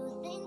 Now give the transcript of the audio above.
you think